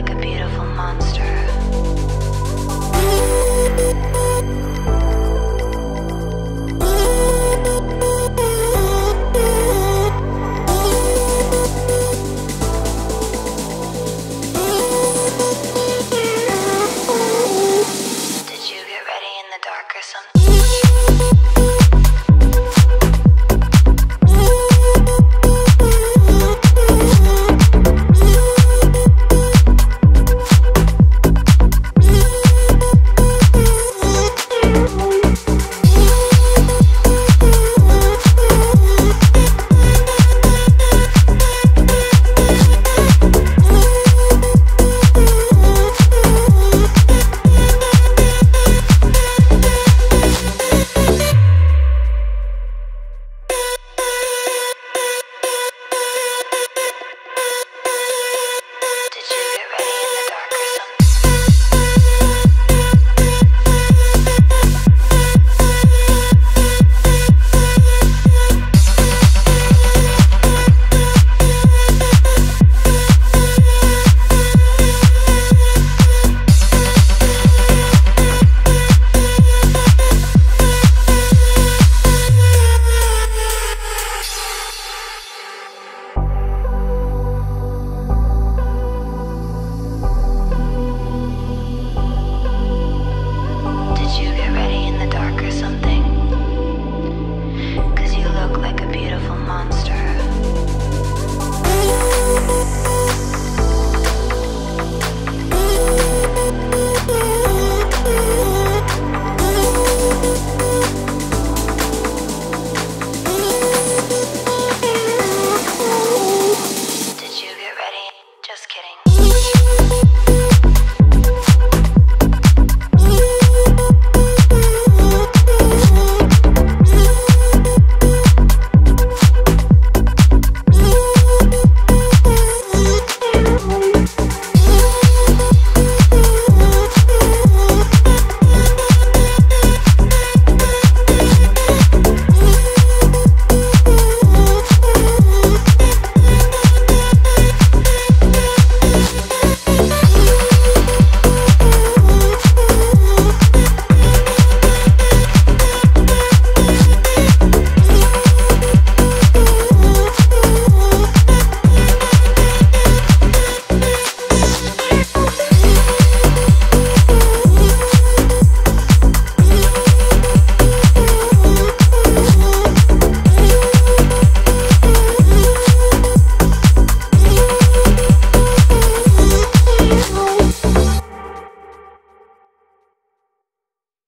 like a beautiful monster.